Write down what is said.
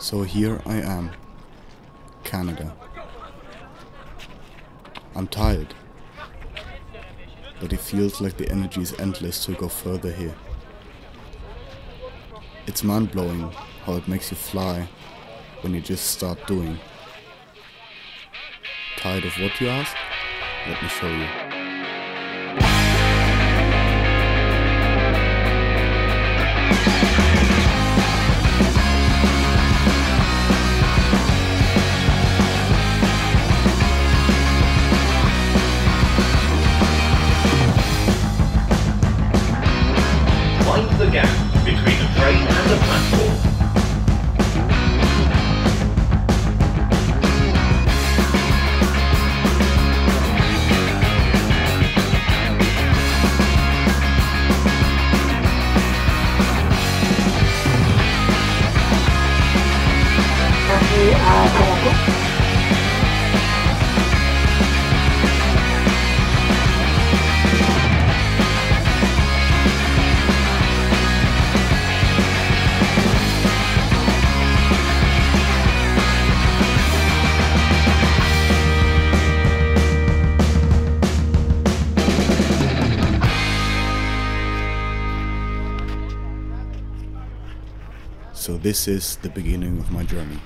So here I am, Canada. I'm tired, but it feels like the energy is endless to go further here. It's mind blowing how it makes you fly when you just start doing. Tired of what you ask? Let me show you. Find the gap between the train and the platform. Kami uh, So this is the beginning of my journey.